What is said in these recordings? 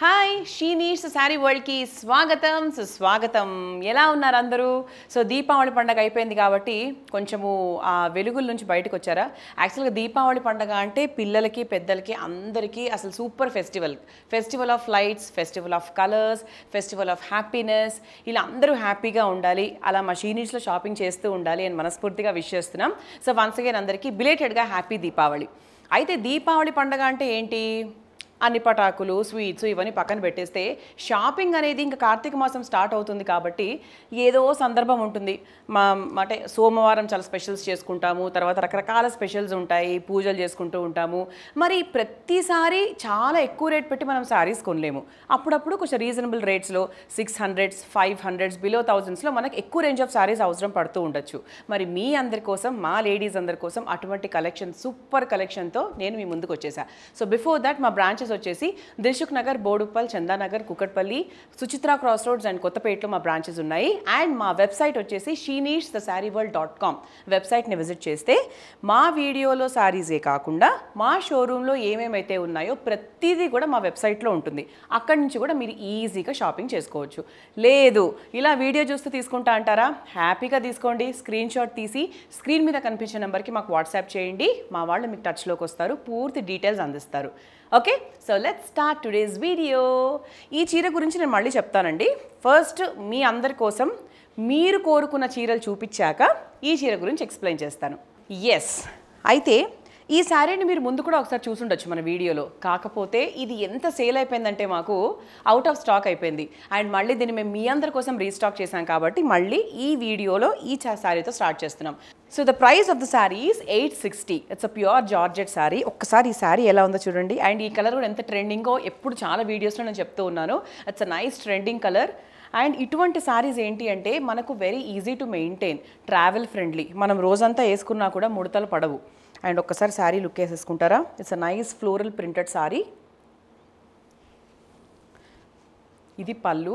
Hi శ్రీనీష్ sari వరల్డ్కి స్వాగతం సుస్వాగతం ఎలా ఉన్నారు అందరూ సో దీపావళి పండగ అయిపోయింది కాబట్టి కొంచెము ఆ వెలుగుల నుంచి బయటకు వచ్చారా యాక్చువల్గా దీపావళి పండగ అంటే పిల్లలకి పెద్దలకి అందరికీ అసలు super festival festival of lights festival of colours festival of happiness ఇలా అందరూ హ్యాపీగా ఉండాలి అలా మా శ్రీనీష్లో షాపింగ్ చేస్తూ ఉండాలి అని మనస్ఫూర్తిగా విష్ చేస్తున్నాం సో వన్స్ అగైన్ అందరికీ బిలేటెడ్గా హ్యాపీ దీపావళి అయితే దీపావళి పండగ అంటే ఏంటి అన్ని పటాకులు స్వీట్స్ ఇవన్నీ పక్కన పెట్టేస్తే షాపింగ్ అనేది ఇంకా కార్తీక మాసం స్టార్ట్ అవుతుంది కాబట్టి ఏదో సందర్భం ఉంటుంది. మా అంటే సోమవారం చాలా స్పెషల్స్ చేసుకుంటాము తర్వాత రకరకాల స్పెషల్స్ ఉంటాయి పూజలు చేసుకుంటూ ఉంటాము. మరి ప్రతిసారి చాలా ఎక్కువ రేట్ పెట్టి మనం శారీస్ కొనలేము. అప్పుడప్పుడు కొంచెం reasonable రేట్స్లో six hundreds five hundreds below థౌజండ్స్లో మనకు ఎక్కువ రేంజ్ ఆఫ్ శారీస్ అవసరం పడుతూ ఉండొచ్చు. మరి మీ అందరి కోసం మా లేడీస్ అందరి కోసం అటువంటి కలెక్షన్ సూపర్ కలెక్షన్తో నేను మీ ముందుకు వచ్చేసా. సో బిఫోర్ దట్ మా బ్రాంచెస్ వచ్చేసి Dilsukhnagar Boduppal Chandanagar Kukatpally Suchitra cross roads and కొత్తపేటలో మా బ్రాంచెస్ ఉన్నాయి. అండ్ మా వెబ్సైట్ వచ్చేసి షీనీష్ the sari world dot com వెబ్సైట్ని విజిట్ చేస్తే మా వీడియోలో శారీసే కాకుండా మా షోరూంలో ఏమేమైతే ఉన్నాయో ప్రతిదీ కూడా మా వెబ్సైట్లో ఉంటుంది. అక్కడి నుంచి కూడా మీరు ఈజీగా షాపింగ్ చేసుకోవచ్చు. లేదు ఇలా వీడియో చూస్తూ తీసుకుంటా అంటారా? హ్యాపీగా తీసుకోండి. స్క్రీన్ షాట్ తీసి స్క్రీన్ మీద కనిపించే నెంబర్కి మాకు వాట్సాప్ చేయండి. మా వాళ్ళు మీకు టచ్లోకి వస్తారు. పూర్తి డీటెయిల్స్ అందిస్తారు. Okay so let start today's video ఈ చీర గురించి నేను మళ్ళీ చెప్తానండి. ఫస్ట్ మీ అందరి కోసం మీరు కోరుకున్న చీరలు చూపించాక ఈ చీర గురించి ఎక్స్ప్లెయిన్ చేస్తాను. ఎస్ అయితే ఈ శారీని మీరు ముందు కూడా ఒకసారి చూసుండొచ్చు మన వీడియోలో. కాకపోతే ఇది ఎంత సేల్ అయిపోయిందంటే మాకు అవుట్ ఆఫ్ స్టాక్ అయిపోయింది. అండ్ మళ్ళీ దీన్ని మేము మీ అందరి కోసం రీస్టాక్ చేశాం కాబట్టి మళ్ళీ ఈ వీడియోలో ఈ శారీతో స్టార్ట్ చేస్తున్నాం. So the price of the sari is eight sixty it's a pure georgette sari ఒక్కసారి ఈ శారీ ఎలా ఉందో చూడండి. అండ్ ఈ కలర్ కూడా ఎంత ట్రెండింగో ఎప్పుడు చాలా వీడియోస్లో నేను చెప్తూ ఉన్నాను. It's a nice trending colour and ఇటువంటి శారీస్ ఏంటి అంటే మనకు very easy to maintain travel friendly మనం రోజంతా వేసుకున్నా కూడా ముడతలు పడవు. అండ్ ఒక్కసారి sari look వేసేసుకుంటారా? It's a nice floral printed sari. ఇది పళ్ళు.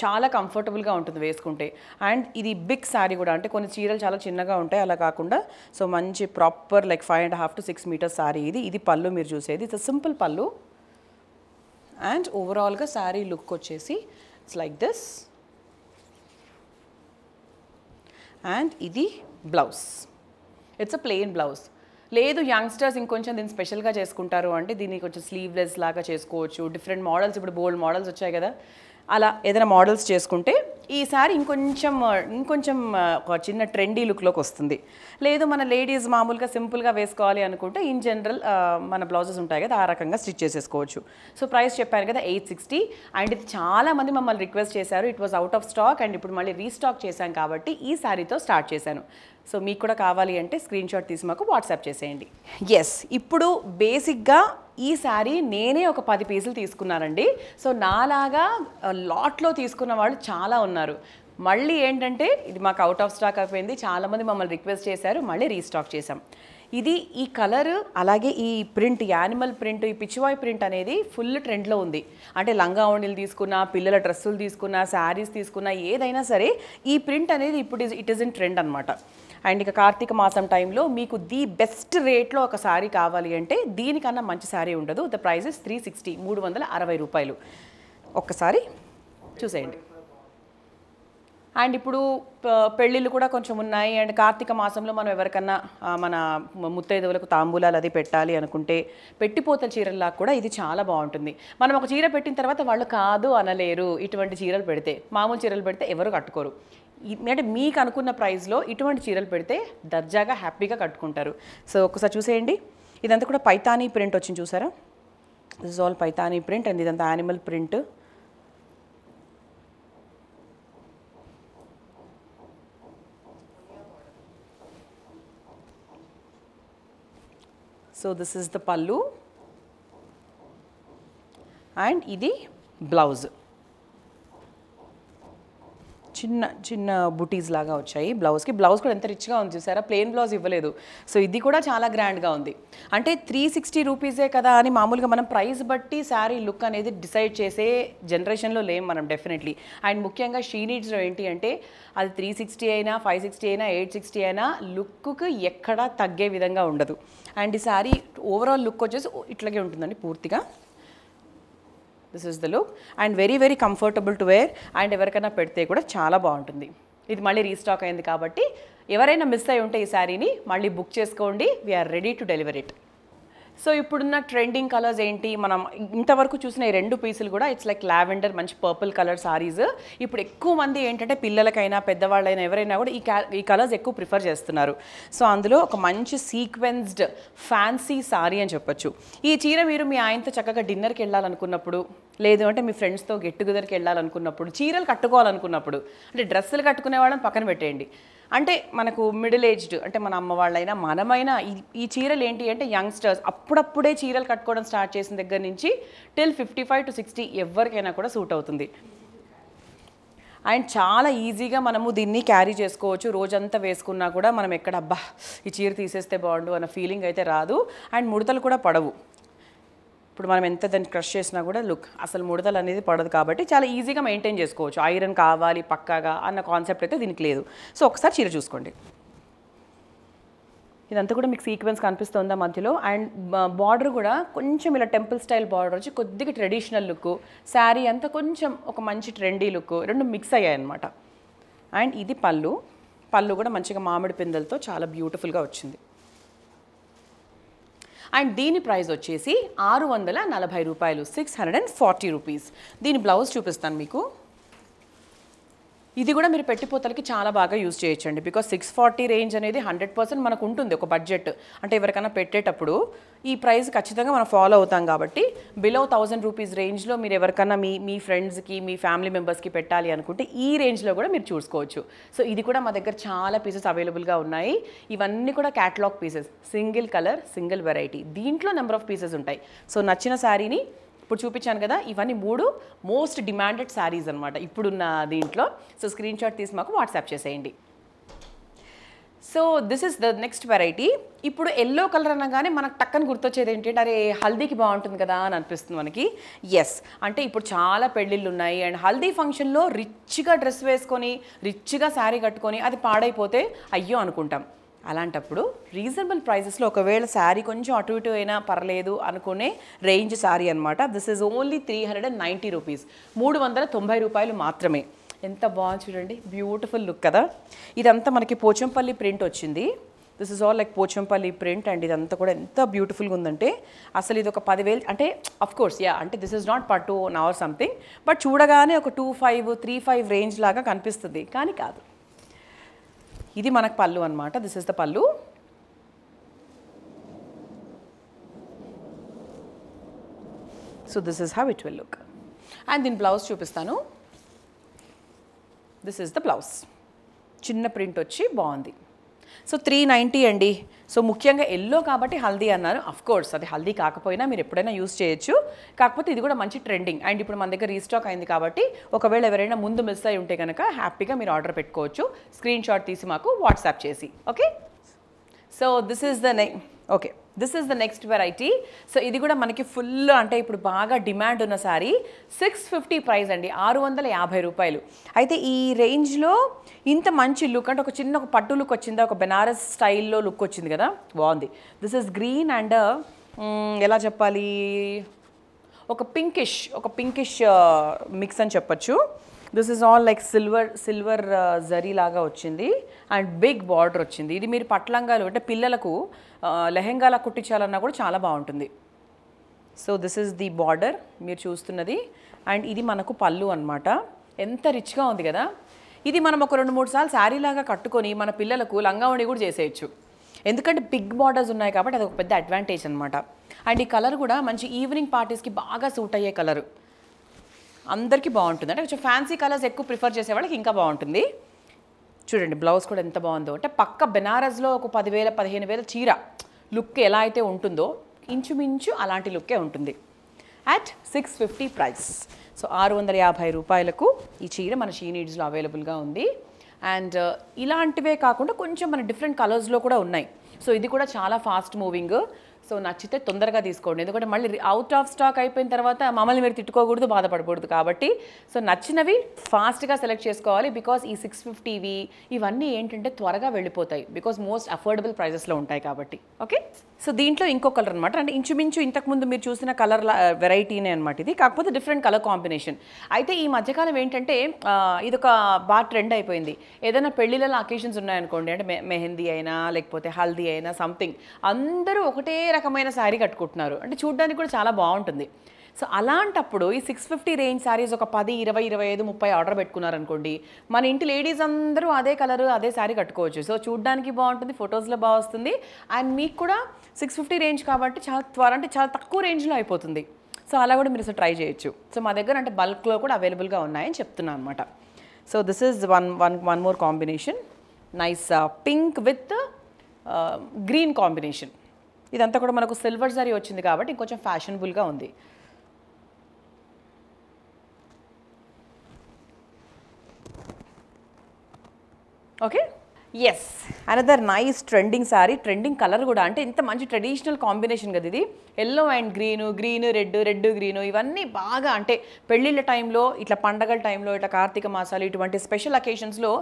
చాలా కంఫర్టబుల్గా ఉంటుంది వేసుకుంటే. అండ్ ఇది బిగ్ శారీ కూడా అంటే కొన్ని చీరలు చాలా చిన్నగా ఉంటాయి అలా కాకుండా సో మంచి proper like five and half to six metres sari ఇది. ఇది పళ్ళు మీరు చూసేది. ఇట్స్ సింపుల్ పళ్ళు. అండ్ ఓవరాల్గా శారీ లుక్ వచ్చేసి ఇట్స్ లైక్ దిస్ అండ్ ఇది blouse it's a plain blouse లేదు యంగ్స్టర్స్ ఇంకొంచెం దీన్ని స్పెషల్గా చేసుకుంటారు. అంటే దీన్ని కొంచెం స్లీవ్లెస్ లాగా చేసుకోవచ్చు. డిఫరెంట్ మోడల్స్ ఇప్పుడు బోల్డ్ మోడల్స్ వచ్చాయి కదా. అలా ఏదైనా మోడల్స్ చేసుకుంటే ఈసారి ఇంకొంచెం ఇంకొంచెం ఒక చిన్న ట్రెండీ లుక్లోకి వస్తుంది. లేదు మన లేడీస్ మామూలుగా సింపుల్గా వేసుకోవాలి అనుకుంటే ఇన్ జనరల్ మన బ్లౌజెస్ ఉంటాయి కదా ఆ రకంగా స్టిచ్ చేసేసుకోవచ్చు. సో ప్రైస్ చెప్పాను కదా ఎయిట్ సిక్స్టీ అండ్ ఇది చాలా మంది మమ్మల్ని రిక్వెస్ట్ చేశారు. It was out of stock and ఇప్పుడు మళ్ళీ రీస్టాక్ చేశాం కాబట్టి ఈ శారీతో స్టార్ట్ చేశాను. సో మీకు కూడా కావాలి అంటే స్క్రీన్ షాట్ తీసి మాకు వాట్సాప్ చేసేయండి. ఎస్ ఇప్పుడు బేసిక్గా ఈ శారీ నేనే ఒక పది పీసులు తీసుకున్నానండి. సో నాలాగా లాట్లో తీసుకున్న వాళ్ళు చాలా ఉన్నారు. మళ్ళీ ఏంటంటే ఇది మాకు అవుట్ ఆఫ్ స్టాక్ అయిపోయింది. చాలామంది మమ్మల్ని రిక్వెస్ట్ చేశారు. మళ్ళీ రీస్టాక్ చేశాం. ఇది ఈ కలర్ అలాగే ఈ ప్రింట్ యానిమల్ ప్రింట్ ఈ పిచ్చివాయ్ ప్రింట్ అనేది ఫుల్ ట్రెండ్లో ఉంది. అంటే లంగా ఓణీలు తీసుకున్నా పిల్లల డ్రెస్సులు తీసుకున్నా శారీస్ తీసుకున్నా ఏదైనా సరే ఈ ప్రింట్ అనేది ఇప్పుడు ఇట్ ఈస్ ఇన్ ట్రెండ్ అనమాట అండ్ ఇక కార్తీక మాసం టైంలో మీకు ది బెస్ట్ రేట్లో ఒక శారీ కావాలి అంటే దీనికన్నా మంచి శారీ ఉండదు. The price is three sixty మూడు వందల అరవై రూపాయలు. ఒక్కసారి చూసేయండి. అండ్ ఇప్పుడు పెళ్ళిళ్ళు కూడా కొంచెం ఉన్నాయి. అండ్ కార్తీక మాసంలో మనం ఎవరికన్నా మన ముత్తైదువులకు తాంబూలాలు అది పెట్టాలి అనుకుంటే పెట్టిపోతల చీరల్లా కూడా ఇది చాలా బాగుంటుంది. మనం ఒక చీర పెట్టిన తర్వాత వాళ్ళు కాదు అనలేరు ఇటువంటి చీరలు పెడితే. మామూలు చీరలు పెడితే ఎవరు కట్టుకోరు. అంటే మీకు అనుకున్న ప్రైస్లో ఇటువంటి చీరలు పెడితే దర్జాగా హ్యాపీగా కట్టుకుంటారు. సో ఒకసారి చూసేయండి. ఇదంతా కూడా పైతానీ ప్రింట్ వచ్చింది చూసారా? This is all Paithani print and ఇదంతా animal print. So this is the పళ్ళు అండ్ ఇది బ్లౌజ్. చిన్న చిన్న బుటీస్ లాగా వచ్చాయి. బ్లౌజ్కి బ్లౌజ్ కూడా ఎంత రిచ్గా ఉంది చూసారా? ప్లెయిన్ బ్లౌజ్ ఇవ్వలేదు. సో ఇది కూడా చాలా గ్రాండ్గా ఉంది. అంటే త్రీ సిక్స్టీ రూపీసే కదా అని మామూలుగా మనం ప్రైస్ బట్టి శారీ లుక్ అనేది డిసైడ్ చేసే జనరేషన్లో లేం మనం డెఫినెట్లీ. అండ్ ముఖ్యంగా షీ నీడ్స్లో ఏంటి అంటే అది త్రీ సిక్స్టీ అయినా ఫైవ్ సిక్స్టీ అయినా ఎయిట్ సిక్స్టీ అయినా లుక్కు ఎక్కడా తగ్గే విధంగా ఉండదు. అండ్ ఈ శారీ ఓవరాల్ లుక్ వచ్చేసి ఇట్లాగే ఉంటుందండి పూర్తిగా. This is the look and very very comfortable to wear and ఎవరికైనా పెడితే కూడా చాలా బాగుంటుంది. ఇది మళ్ళీ రీస్టాక్ అయింది కాబట్టి ఎవరైనా మిస్ అయి ఉంటే ఈ శారీని మళ్ళీ బుక్ చేసుకోండి. We're ready to deliver it so ఇప్పుడున్న ట్రెండింగ్ కలర్స్ ఏంటి? మనం ఇంతవరకు చూసిన ఈ రెండు పీసులు కూడా ఇట్స్ లైక్ లావెండర్ మంచి పర్పుల్ కలర్ సారీస్ ఇప్పుడు ఎక్కువ మంది ఏంటంటే పిల్లలకైనా పెద్దవాళ్ళైనా ఎవరైనా కూడా ఈ ఈ కలర్స్ ఎక్కువ ప్రిఫర్ చేస్తున్నారు. సో అందులో ఒక మంచి సీక్వెన్స్డ్ ఫ్యాన్సీ సారీ అని చెప్పొచ్చు. ఈ చీర మీరు మీ ఆయనతో చక్కగా డిన్నర్కి వెళ్ళాలనుకున్నప్పుడు లేదు అంటే మీ ఫ్రెండ్స్తో గెట్ టుగెదర్కి వెళ్ళాలనుకున్నప్పుడు చీరలు కట్టుకోవాలనుకున్నప్పుడు అంటే డ్రెస్సులు కట్టుకునే వాళ్ళని పక్కన పెట్టేయండి. అంటే మనకు మిడిల్ ఏజ్డ్ అంటే మన అమ్మ వాళ్ళైనా మనమైనా ఈ ఈ చీరలు ఏంటి అంటే యంగ్స్టర్స్ అప్పుడప్పుడే చీరలు కట్టుకోవడం స్టార్ట్ చేసిన దగ్గర నుంచి till fifty five to sixty ఎవరికైనా కూడా సూట్ అవుతుంది. అండ్ చాలా ఈజీగా మనము దీన్ని క్యారీ చేసుకోవచ్చు. రోజంతా వేసుకున్నా కూడా మనం ఎక్కడ అబ్బా ఈ చీర తీసేస్తే బాగుండు అన్న ఫీలింగ్ అయితే రాదు. అండ్ ముడతలు కూడా పడవు. ఇప్పుడు మనం ఎంత దాన్ని క్రష్ చేసినా కూడా లుక్ అసలు ముడతలు అనేది పడదు కాబట్టి చాలా ఈజీగా మెయింటైన్ చేసుకోవచ్చు. ఐరన్ కావాలి పక్కాగా అన్న కాన్సెప్ట్ అయితే దీనికి లేదు. సో ఒకసారి చీర చూసుకోండి. ఇదంతా కూడా మీకు సీక్వెన్స్ కనిపిస్తుందా మధ్యలో. అండ్ బార్డర్ కూడా కొంచెం ఇలా టెంపుల్ స్టైల్ బార్డర్ వచ్చి కొద్దిగా ట్రెడిషనల్ లుక్ శారీ అంతా కొంచెం ఒక మంచి ట్రెండీ లుక్ రెండు మిక్స్ అయ్యాయి అనమాట అండ్ ఇది పళ్ళు. పళ్ళు కూడా మంచిగా మామిడి పిందెలతో చాలా బ్యూటిఫుల్గా వచ్చింది. అండ్ దీని ప్రైస్ వచ్చేసి ఆరు వందల నలభై రూపాయలు six hundred and forty rupees. దీని బ్లౌజ్ చూపిస్తాను మీకు. ఇది కూడా మీరు పెట్టిపోతలకి చాలా బాగా యూజ్ చేయొచ్చండి. బికాస్ సిక్స్ ఫార్టీ రేంజ్ అనేది హండ్రెడ్ పర్సెంట్ మనకు ఉంటుంది ఒక బడ్జెట్. అంటే ఎవరికైనా పెట్టేటప్పుడు ఈ ప్రైస్ ఖచ్చితంగా మనం ఫాలో అవుతాం కాబట్టి బిలో థౌజండ్ రూపీస్ రేంజ్లో మీరు ఎవరికైనా మీ మీ ఫ్రెండ్స్కి మీ ఫ్యామిలీ మెంబర్స్కి పెట్టాలి అనుకుంటే ఈ రేంజ్లో కూడా మీరు చూసుకోవచ్చు. సో ఇది కూడా మా దగ్గర చాలా పీసెస్ అవైలబుల్గా ఉన్నాయి. ఇవన్నీ కూడా catalogue pieces single colour single variety దీంట్లో నెంబర్ ఆఫ్ పీసెస్ ఉంటాయి. సో నచ్చిన శారీని ఇప్పుడు చూపించాను కదా ఇవన్నీ మూడు మోస్ట్ డిమాండెడ్ శారీస్ అనమాట ఇప్పుడున్న దీంట్లో. సో స్క్రీన్ షాట్ తీసి మాకు వాట్సాప్ చేసేయండి. So this is the next variety ఇప్పుడు ఎల్లో కలర్ అనగానే మనకు టక్కని గుర్తొచ్చేది ఏంటంటే అరే హల్దీకి బాగుంటుంది కదా అని అనిపిస్తుంది మనకి. ఎస్ అంటే ఇప్పుడు చాలా పెళ్ళిళ్ళు ఉన్నాయి అండ్ హల్దీ ఫంక్షన్లో రిచ్గా డ్రెస్ వేసుకొని రిచ్గా శారీ కట్టుకొని అది పాడైపోతే అయ్యో అనుకుంటాం. అలాంటప్పుడు రీజనబుల్ ప్రైజెస్లో ఒకవేళ శారీ కొంచెం అటు ఇటు అయినా పర్లేదు అనుకునే రేంజ్ శారీ అనమాట this is only three hundred and ninety rupees మూడు వందల తొంభై రూపాయలు మాత్రమే. ఎంత బాగుంది చూడండి. బ్యూటిఫుల్ లుక్ కదా. ఇదంతా మనకి పోచంపల్లి ప్రింట్ వచ్చింది. This is all like Pochampally print and ఇదంతా కూడా ఎంత బ్యూటిఫుల్గా ఉందంటే అసలు ఇది ఒక పదివేలు అంటే అఫ్ కోర్స్ యా అంటే దిస్ ఇస్ నాట్ పట్టు అవర్ సంథింగ్ బట్ చూడగానే ఒక two five three five range లాగా కనిపిస్తుంది. కానీ కాదు. ఇది మనకు పళ్ళు అనమాట దిస్ ఇస్ ద పళ్ళు. So this is have it will look and దీని బ్లౌజ్ చూపిస్తాను. దిస్ ఇస్ ద బ్లౌజ్ చిన్న ప్రింట్ వచ్చి బాగుంది. సో త్రీ నైంటీ అండి. సో ముఖ్యంగా ఎల్లో కాబట్టి హల్దీ అన్నారు. అఫ్ కోర్స్ అది హల్దీ కాకపోయినా మీరు ఎప్పుడైనా యూస్ చేయొచ్చు. కాకపోతే ఇది కూడా మంచి ట్రెండింగ్ అండ్ ఇప్పుడు మన దగ్గర రీస్టాక్ అయింది కాబట్టి ఒకవేళ ఎవరైనా ముందు మిస్ అయి ఉంటే కనుక హ్యాపీగా మీరు ఆర్డర్ పెట్టుకోవచ్చు. స్క్రీన్ షాట్ తీసి మాకు వాట్సాప్ చేసి. Okay so this is the నై okay this is the next variety so ఇది కూడా మనకి ఫుల్ అంటే ఇప్పుడు బాగా డిమాండ్ ఉన్న సారీ సిక్స్ ఫిఫ్టీ ప్రైస్ అండి. ఆరు వందల యాభై రూపాయలు. అయితే ఈ రేంజ్లో ఇంత మంచి లుక్ అంటే ఒక చిన్న ఒక పట్టు లుక్ వచ్చిందా? ఒక బెనారస్ స్టైల్లో లుక్ వచ్చింది కదా? బాగుంది. దిస్ ఇస్ గ్రీన్ అండ్ ఎలా చెప్పాలి? ఒక పింకిష్ ఒక పింకిష్ మిక్స్ uh, అని చెప్పొచ్చు. This is all like silver silver zari లాగా వచ్చింది అండ్ బిగ్ బార్డర్ వచ్చింది ఇది మీరు పట్లంగాలు అంటే పిల్లలకు uh, లెహెంగాలా కుట్టించాలన్నా కూడా చాలా బాగుంటుంది. So this is the border మీరు చూస్తున్నది. అండ్ ఇది మనకు పళ్ళు అనమాట ఎంత రిచ్గా ఉంది కదా. ఇది మనం ఒక రెండు మూడు సార్లు శారీ లాగా కట్టుకొని మన పిల్లలకు లంగావణి కూడా చేసేయచ్చు. ఎందుకంటే బిగ్ బార్డర్స్ ఉన్నాయి కాబట్టి అది ఒక పెద్ద అడ్వాంటేజ్ అనమాట అండ్ ఈ కలర్ కూడా మంచి ఈవినింగ్ పార్టీస్కి బాగా సూట్ అయ్యే కలర్. అందరికీ బాగుంటుంది. అంటే కొంచెం ఫ్యాన్సీ కలర్స్ ఎక్కువ ప్రిఫర్ చేసే వాళ్ళకి ఇంకా బాగుంటుంది. చూడండి బ్లౌజ్ కూడా ఎంత బాగుందో. అంటే పక్క బెనారస్లో ఒక పదివేల పదిహేను వేల చీర లుక్ ఎలా అయితే ఉంటుందో ఇంచుమించు అలాంటి లుక్కే ఉంటుంది. At six fifty price so ఆరు వందల యాభై రూపాయలకు ఈ చీర మన షీ నీడ్స్లో అవైలబుల్గా ఉంది. అండ్ uh, ఇలాంటివే కాకుండా కొంచెం మన డిఫరెంట్ కలర్స్లో కూడా ఉన్నాయి. సో ఇది కూడా చాలా ఫాస్ట్ మూవింగ్ సో నచ్చితే తొందరగా తీసుకోండి. ఎందుకంటే మళ్ళీ అవుట్ ఆఫ్ స్టాక్ అయిపోయిన తర్వాత మమ్మల్ని మీరు తిట్టుకోకూడదు బాధపడకూడదు కాబట్టి. సో నచ్చినవి ఫాస్ట్గా సెలెక్ట్ చేసుకోవాలి బికాస్ ఈ సిక్స్ ఫిఫ్టీవి ఇవన్నీ ఏంటంటే త్వరగా వెళ్ళిపోతాయి. బికాస్ మోస్ట్ అఫోర్డబుల్ ప్రైజెస్లో ఉంటాయి కాబట్టి. ఓకే సో దీంట్లో ఇంకో కలర్ అనమాట అంటే ఇంచుమించు ఇంతకుముందు మీరు చూసిన కలర్ వెరైటీనే అనమాట ఇది. కాకపోతే డిఫరెంట్ కలర్ కాంబినేషన్ అయితే ఈ మధ్యకాలం ఏంటంటే ఇదొక బాగా ట్రెండ్ అయిపోయింది. ఏదైనా పెళ్ళిళ్ళలో అకేషన్స్ ఉన్నాయనుకోండి అంటే మె- మెహందీ అయినా లేకపోతే హల్దీ అయినా సంథింగ్ అందరూ ఒకటే రకమైన శారీ కట్టుకుంటున్నారు. అంటే చూడడానికి కూడా చాలా బాగుంటుంది. సో అలాంటప్పుడు ఈ సిక్స్ ఫిఫ్టీ రేంజ్ శారీస్ ఒక పది ఇరవై ఇరవై ఐదు ముప్పై ఆర్డర్ పెట్టుకున్నారనుకోండి మన ఇంటి లేడీస్ అందరూ అదే కలర్ అదే శారీ కట్టుకోవచ్చు. సో చూడడానికి బాగుంటుంది ఫొటోస్లో బాగా వస్తుంది. అండ్ మీకు కూడా సిక్స్ ఫిఫ్టీ రేంజ్ కాబట్టి చాలా త్వర అంటే చాలా తక్కువ రేంజ్లో అయిపోతుంది. సో అలా కూడా మీరు అసలు ట్రై చేయొచ్చు. సో మా దగ్గర అంటే బల్క్లో కూడా అవైలబుల్గా ఉన్నాయని చెప్తున్నాను అనమాట so this is one one one more combination nice pink with green combination ఇదంతా కూడా మనకు సిల్వర్ జరీ వచ్చింది కాబట్టి ఇంకొంచెం ఫ్యాషనబుల్గా ఉంది. Okay yes another nice trending sorry trending colour కూడా. అంటే ఇంత మంచి ట్రెడిషనల్ కాంబినేషన్ కదా ఇది. Yellow and green green red red green ఇవన్నీ బాగా అంటే పెళ్ళిళ్ళ టైంలో ఇట్లా పండగల టైంలో ఇట్లా కార్తీక మాసాలు ఇటువంటి స్పెషల్ అకేషన్స్లో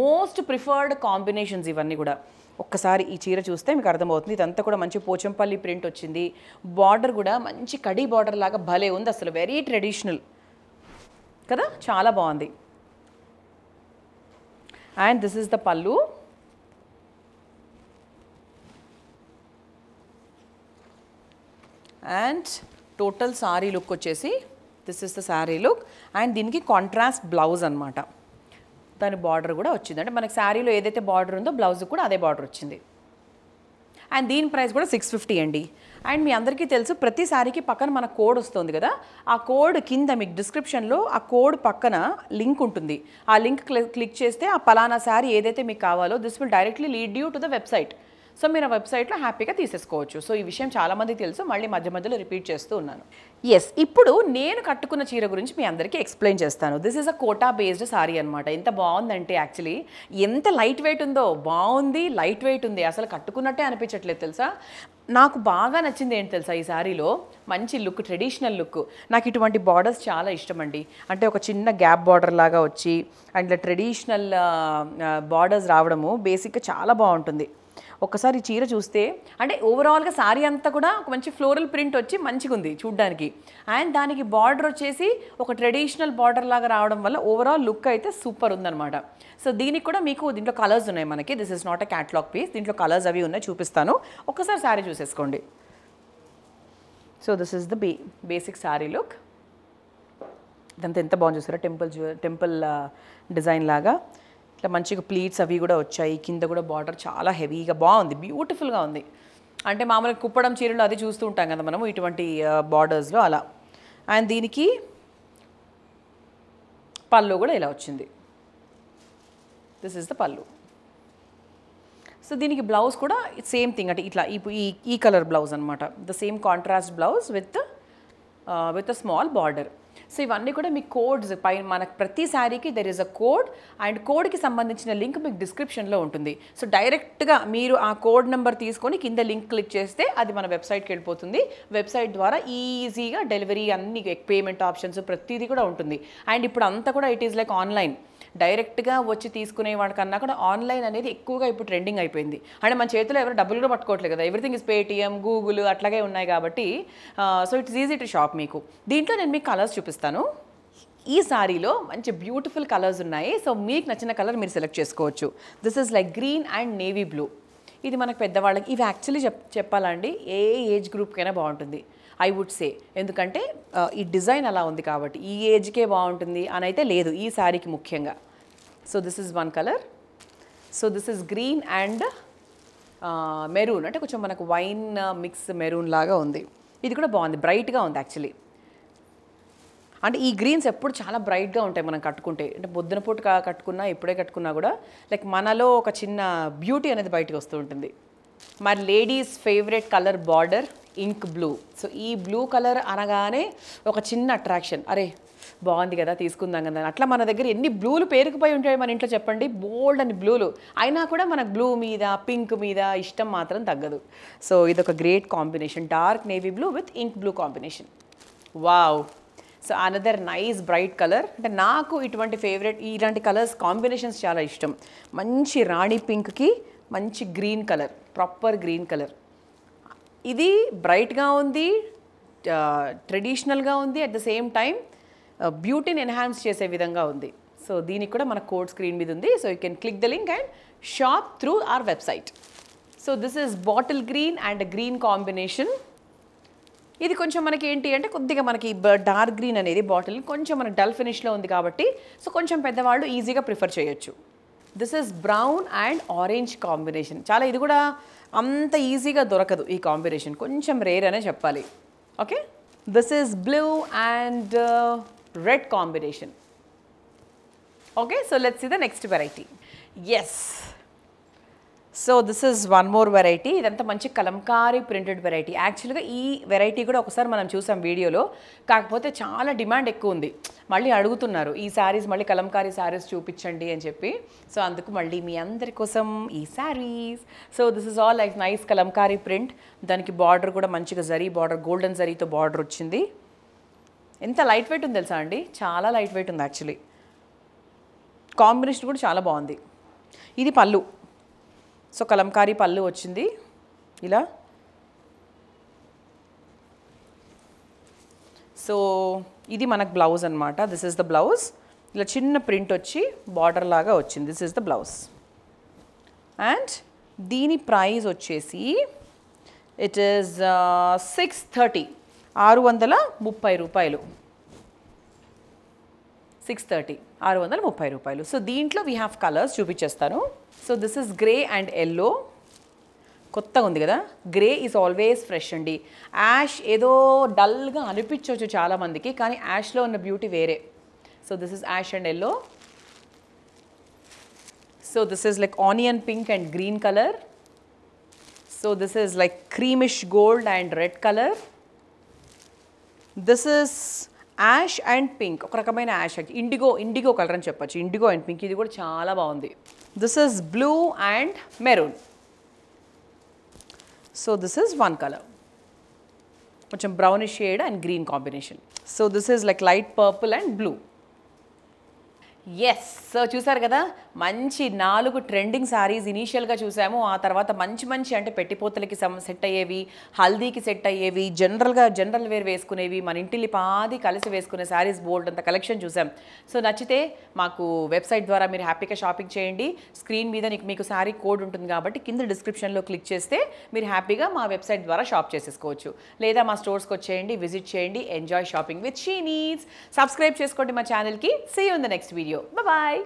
మోస్ట్ ప్రిఫర్డ్ కాంబినేషన్స్ ఇవన్నీ కూడా. ఒక్కసారి ఈ చీర చూస్తే మీకు అర్థమవుతుంది. ఇదంతా కూడా మంచి పోచంపల్లి ప్రింట్ వచ్చింది. బార్డర్ కూడా మంచి కడీ బార్డర్ లాగా భలే ఉంది. అసలు వెరీ ట్రెడిషనల్ కదా? చాలా బాగుంది. అండ్ దిస్ ఇస్ ద పల్లు అండ్ టోటల్ సారీ లుక్ వచ్చేసి this is the sari look and దీనికి కాంట్రాస్ట్ బ్లౌజ్ అనమాట దాని బార్డర్ కూడా వచ్చింది. అంటే మనకి శారీలో ఏదైతే బార్డర్ ఉందో బ్లౌజ్ కూడా అదే బార్డర్ వచ్చింది. అండ్ దీని ప్రైస్ కూడా సిక్స్ ఫిఫ్టీ అండి. అండ్ మీ అందరికీ తెలుసు ప్రతిసారికి పక్కన మన కోడ్ వస్తుంది కదా? ఆ కోడ్ కింద మీకు డిస్క్రిప్షన్లో ఆ కోడ్ పక్కన లింక్ ఉంటుంది. ఆ లింక్ క్లిక్ చేస్తే ఆ పలానా సారీ ఏదైతే మీకు కావాలో this will directly lead you to the website. So మీరు ఆ వెబ్సైట్లో హ్యాపీగా తీసేసుకోవచ్చు. సో ఈ విషయం చాలామంది తెలుసు. మళ్ళీ మధ్య మధ్యలో రిపీట్ చేస్తూ ఉన్నాను. ఎస్ ఇప్పుడు నేను కట్టుకున్న చీర గురించి మీ అందరికీ ఎక్స్ప్లెయిన్ చేస్తాను. This is a Kota based sari అనమాట ఎంత బాగుందంటే యాక్చువల్లీ ఎంత లైట్ వెయిట్ ఉందో బాగుంది లైట్ వెయిట్ ఉంది. అసలు కట్టుకున్నట్టే అనిపించట్లేదు తెలుసా? నాకు బాగా నచ్చింది ఏంటి తెలుసా ఈ శారీలో మంచి లుక్ ట్రెడిషనల్ లుక్ నాకు ఇటువంటి బార్డర్స్ చాలా ఇష్టం అండి. అంటే ఒక చిన్న గ్యాప్ బార్డర్ లాగా వచ్చి అండ్ ట్రెడిషనల్ బార్డర్స్ రావడము బేసిక్గా చాలా బాగుంటుంది. ఒక్కసారి చీర చూస్తే అంటే ఓవరాల్గా శారీ అంతా కూడా ఒక మంచి ఫ్లోరల్ ప్రింట్ వచ్చి మంచిగా ఉంది చూడ్డానికి. అండ్ దానికి బార్డర్ వచ్చేసి ఒక ట్రెడిషనల్ బార్డర్ లాగా రావడం వల్ల ఓవరాల్ లుక్ అయితే సూపర్ ఉందన్నమాట. సో దీనికి కూడా మీకు దీంట్లో కలర్స్ ఉన్నాయి మనకి. This is not a catalogue piece దీంట్లో కలర్స్ అవి ఉన్నాయి చూపిస్తాను. ఒక్కసారి శారీ చూసేసుకోండి. సో దిస్ ఇస్ ద బే బేసిక్ శారీ లుక్ ఇదంతా ఎంత బాగుంది చూసారా? టెంపుల్ టెంపుల్ డిజైన్ లాగా. ఇట్లా మంచిగా ప్లీట్స్ అవి కూడా వచ్చాయి. కింద కూడా బార్డర్ చాలా హెవీగా బాగుంది. బ్యూటిఫుల్గా ఉంది. అంటే మామూలుగా కుప్పడం చీరలు అది చూస్తూ ఉంటాం కదా మనము ఇటువంటి బార్డర్స్లో అలా. అండ్ దీనికి పళ్ళు కూడా ఇలా వచ్చింది. This is the pallu. So దీనికి బ్లౌజ్ కూడా సేమ్ థింగ్ అంటే ఇట్లా ఈ ఈ కలర్ బ్లౌజ్ అనమాట the same contrast blouse with with a small border so ఇవన్నీ కూడా మీ కోడ్స్ పై మనకు ప్రతి శారీకి there is a code and కోడ్కి సంబంధించిన లింక్ మీకు డిస్క్రిప్షన్లో ఉంటుంది. సో డైరెక్ట్గా మీరు ఆ కోడ్ నెంబర్ తీసుకొని కింద లింక్ క్లిక్ చేస్తే అది మన వెబ్సైట్కి వెళ్ళిపోతుంది. వెబ్సైట్ ద్వారా ఈజీగా డెలివరీ అన్ని పేమెంట్ ఆప్షన్స్ ప్రతిదీ కూడా ఉంటుంది. అండ్ ఇప్పుడు అంతా కూడా ఇట్ ఈస్ లైక్ ఆన్లైన్ డైరెక్ట్గా వచ్చి తీసుకునే వాడికన్నా కూడా ఆన్లైన్ అనేది ఎక్కువగా ఇప్పుడు ట్రెండింగ్ అయిపోయింది. అంటే మన చేతిలో ఎవరు డబ్బులు కూడా పట్టుకోవట్లేదు కదా. ఎవ్రీథింగ్ ఇస్ పేటిఎం గూగుల్ అట్లాగే ఉన్నాయి కాబట్టి so it's easy to shop మీకు. దీంట్లో నేను మీకు కలర్స్ చూపిస్తాను. ఈ సారీలో మంచి బ్యూటిఫుల్ కలర్స్ ఉన్నాయి. సో మీకు నచ్చిన కలర్ మీరు సెలెక్ట్ చేసుకోవచ్చు. This is like green and navy blue. ఇది మనకు పెద్దవాళ్ళకి ఇవి యాక్చువల్లీ చెప్ చెప్పాలండి ఏ ఏజ్ గ్రూప్కైనా బాగుంటుంది. ఐ వుడ్ సే ఎందుకంటే ఈ డిజైన్ అలా ఉంది కాబట్టి. ఈ ఏజ్కే బాగుంటుంది అని అయితే లేదు. ఈ శారీకి ముఖ్యంగా. So this is one colour so this is green and maroon అంటే కొంచెం మనకు వైన్ మిక్స్ మెరూన్ లాగా ఉంది. ఇది కూడా బాగుంది. బ్రైట్గా ఉంది యాక్చువల్లీ అంటే ఈ గ్రీన్స్ ఎప్పుడు చాలా బ్రైట్గా ఉంటాయి మనం కట్టుకుంటే. అంటే బొద్దున పూట కట్టుకున్నా ఇప్పుడే కట్టుకున్నా కూడా లైక్ మనలో ఒక చిన్న బ్యూటీ అనేది బయటకు వస్తూ ఉంటుంది. మరి ladies favourite colour border ink blue so ఈ బ్లూ కలర్ అనగానే ఒక చిన్న అట్రాక్షన్ అరే బాగుంది కదా తీసుకుందాం కదా అట్లా మన దగ్గర ఎన్ని బ్లూలు పేరుకుపోయి ఉంటాయి మన ఇంట్లో చెప్పండి. బోల్డ్ అని బ్లూలు అయినా కూడా మనకు బ్లూ మీద పింక్ మీద ఇష్టం మాత్రం తగ్గదు. సో ఇది ఒక great combination dark navy blue with ink blue combination wow so another nice bright colour అంటే నాకు ఇటువంటి ఫేవరెట్ ఇలాంటి కలర్స్ కాంబినేషన్స్ చాలా ఇష్టం. మంచి రాణి పింక్కి మంచి green colour proper green colour ఇది బ్రైట్గా ఉంది ట్రెడిషనల్గా ఉంది అట్ ద సేమ్ టైం బ్యూటీని ఎన్హాన్స్ చేసే విధంగా ఉంది. సో దీనికి కూడా మన కోడ్ స్క్రీన్ మీద ఉంది. So you can click the link and shop through our website. So this is bottle green and green combination. ఇది కొంచెం మనకి ఏంటి అంటే కొద్దిగా మనకి డార్క్ గ్రీన్ అనేది బాటిల్ కొంచెం మనకి డల్ ఫినిష్లో ఉంది కాబట్టి సో కొంచెం పెద్దవాళ్ళు ఈజీగా ప్రిఫర్ చేయొచ్చు. This is brown and orange combination. చాలా ఇది కూడా అంత ఈజీగా దొరకదు ఈ కాంబినేషన్. కొంచెం రేర్ అనే చెప్పాలి. Okay? This is blue and red combination okay? So let's see the next varieties so this is one more variety ఇదంతా మంచి కలంకారీ ప్రింటెడ్ వెరైటీ యాక్చువల్గా ఈ వెరైటీ కూడా ఒకసారి మనం చూసాం వీడియోలో. కాకపోతే చాలా డిమాండ్ ఎక్కువ ఉంది. మళ్ళీ అడుగుతున్నారు ఈ శారీస్ మళ్ళీ కలంకారీ శారీస్ చూపించండి అని చెప్పి. సో అందుకు మళ్ళీ మీ అందరి కోసం ఈ saris so this is all like nice Kalamkari print దానికి బార్డర్ కూడా మంచిగా జరీ బార్డర్ గోల్డెన్ జరీతో బార్డర్ వచ్చింది. ఎంత లైట్ వెయిట్ ఉంది తెలుసా అండి? చాలా లైట్ వెయిట్ ఉంది యాక్చువల్లీ కాంబినేషన్ కూడా చాలా బాగుంది. ఇది పళ్ళు. సో కలంకారీ పళ్ళు వచ్చింది. ఇలా. సో ఇది మనకు బ్లౌజ్ అనమాట దిస్ ఇస్ ద బ్లౌజ్ ఇలా చిన్న ప్రింట్ వచ్చి బార్డర్ లాగా వచ్చింది. This is the blouse and దీని ప్రైస్ వచ్చేసి ఇట్ ఈస్ సిక్స్ థర్టీ ఆరు వందల ముప్పై రూపాయలు. సిక్స్ థర్టీ ఆరు వందల ముప్పై రూపాయలు. సో దీంట్లో వీ హ్యావ్ కలర్స్ చూపించేస్తాను. So this is grey and yellow. కొత్తగా ఉంది కదా? గ్రే ఈజ్ ఆల్వేస్ ఫ్రెష్ అండి. యాష్ ఏదో డల్గా అనిపించవచ్చు చాలామందికి కానీ యాష్లో ఉన్న బ్యూటీ వేరే. So this is ash and yellow. So this is like onion pink and green colour. So this is like creamish gold and red colour. This is ash and pink. ఒక రకమైన యాష్ ఇండిగో ఇండిగో కలర్ అని చెప్పొచ్చు. Indigo and pink. ఇది కూడా చాలా బాగుంది. This is blue and maroon. So, this is one color which is brownish shade and green combination. So, this is like light purple and blue. Yes so చూసారు కదా? మంచి నాలుగు ట్రెండింగ్ సారీస్ ఇనీషియల్గా చూసాము. ఆ తర్వాత మంచి మంచి అంటే పెట్టిపోతలకి సెట్ అయ్యేవి హల్దీకి సెట్ అయ్యేవి జనరల్గా జనరల్ వేర్ వేసుకునేవి మన ఇంటిల్లి పాది కలిసి వేసుకునే సారీస్ బోల్డ్ అంత కలెక్షన్ చూసాం. సో నచ్చితే మాకు వెబ్సైట్ ద్వారా మీరు హ్యాపీగా షాపింగ్ చేయండి. స్క్రీన్ మీద నీకు మీకు సారీ కోడ్ ఉంటుంది కాబట్టి కింద డిస్క్రిప్షన్లో క్లిక్ చేస్తే మీరు హ్యాపీగా మా వెబ్సైట్ ద్వారా షాప్ చేసేసుకోవచ్చు. లేదా మా స్టోర్స్కి వచ్చేయండి విజిట్ చేయండి enjoy shopping with She Needs subscribe చేసుకోండి మా ఛానల్కి సీ ఉంది in the next video video. Bye-bye.